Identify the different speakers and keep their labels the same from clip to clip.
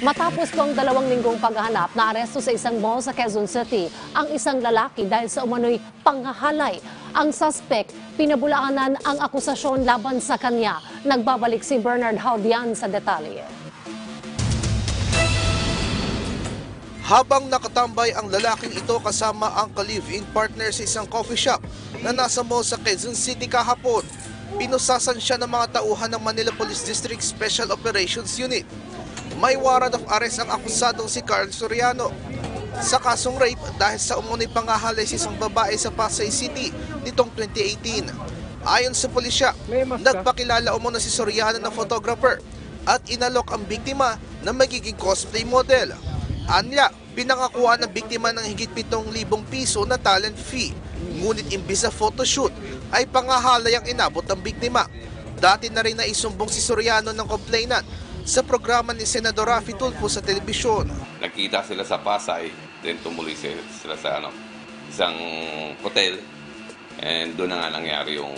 Speaker 1: Matapos po ang dalawang linggong paghahanap, naaresto sa isang mall sa Quezon City ang isang lalaki dahil sa umano'y panghahalay. Ang suspect, pinabulaanan ang akusasyon laban sa kanya. Nagbabalik si Bernard Haudian sa detalye.
Speaker 2: Habang nakatambay ang lalaking ito kasama ang ka-live-in partner sa isang coffee shop na nasa mall sa Quezon City kahapon, pinusasan siya ng mga tauhan ng Manila Police District Special Operations Unit. May warrant of arrest ang akusadong si Carl Soriano sa kasong rape dahil sa umunoy pangahalay sa isang babae sa Pasay City nitong 2018. Ayon sa pulisya, nagpakilala umano si Soriano ng photographer at inalok ang biktima na magiging cosplay model. Anya, pinangakuan ng biktima ng higit 7,000 piso na talent fee. Ngunit imbis na photoshoot ay pangahalay ang inabot ng biktima. Dati na rin naisumbong si Soriano ng complainant sa programa ni Senador Rafi Tulfo sa telebisyon.
Speaker 3: Nagkita sila sa Pasay, then tumuloy sila, sila sa ano, isang hotel. And doon na nga nangyari yung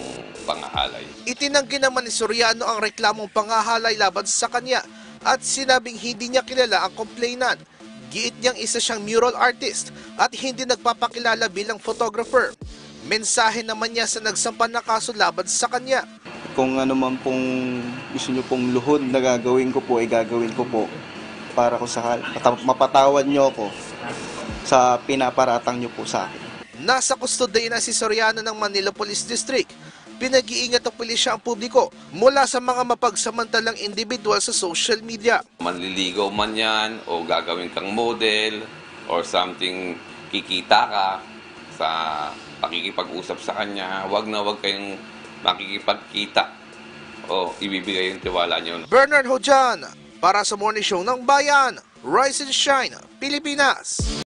Speaker 3: pangahalay.
Speaker 2: Itinanggi naman ni Soriano ang reklamong pangahalay laban sa kanya at sinabing hindi niya kilala ang complainant. Giit niyang isa siyang mural artist at hindi nagpapakilala bilang photographer. Mensahe naman niya sa nagsampan na kaso laban sa kanya.
Speaker 4: Kung ano man pong gusto nyo pong luhod na gagawin ko po, ay gagawin ko po para ko sa mapatawad nyo ako sa pinaparatang nyo po sa akin.
Speaker 2: Nasa kustodiya na si Soriano ng Manila Police District. Pinag-iingat ng pulisya ang publiko mula sa mga mapagsamantalang individual sa social media.
Speaker 3: Manliligaw man yan, o gagawin kang model, or something, kikita ka sa pakikipag-usap sa kanya, wag na wag kayong makikipagkita o ibibigay yung tiwala nyo.
Speaker 2: Bernard Hojan para sa Morning Show ng Bayan, Rise and Shine, Pilipinas.